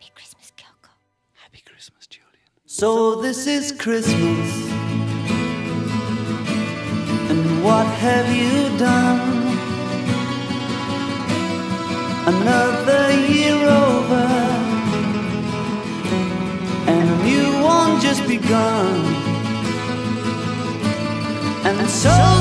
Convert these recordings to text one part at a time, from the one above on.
Happy Christmas, Kyoko. Happy Christmas, Julian. So this is Christmas. And what have you done? Another year over. And a new one just begun. And so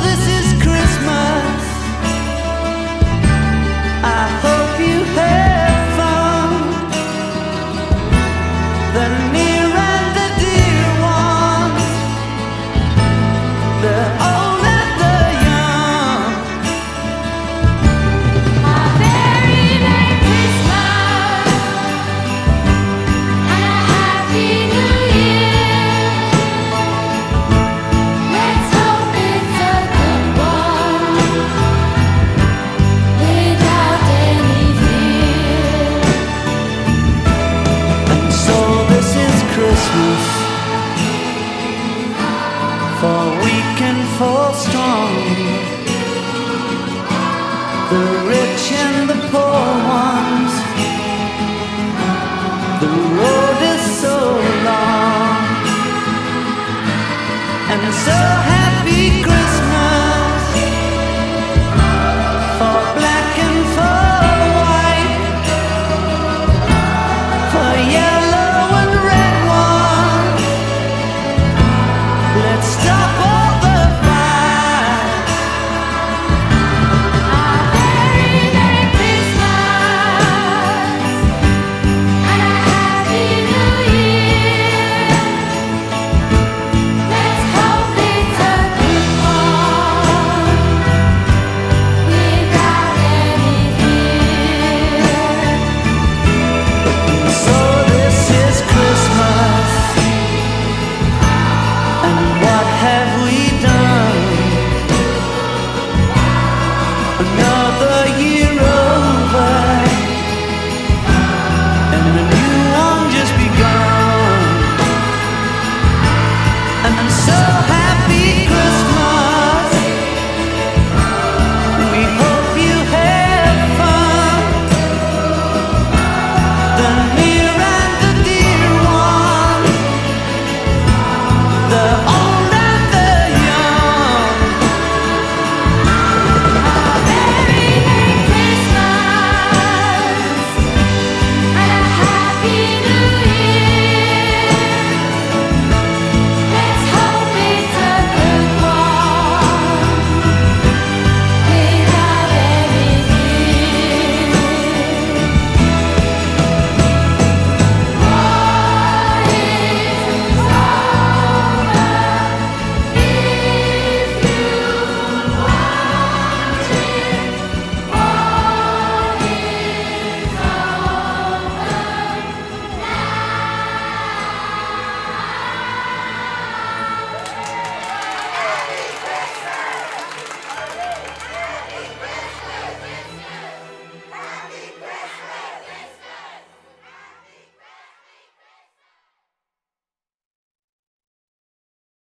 and strong. The rich and the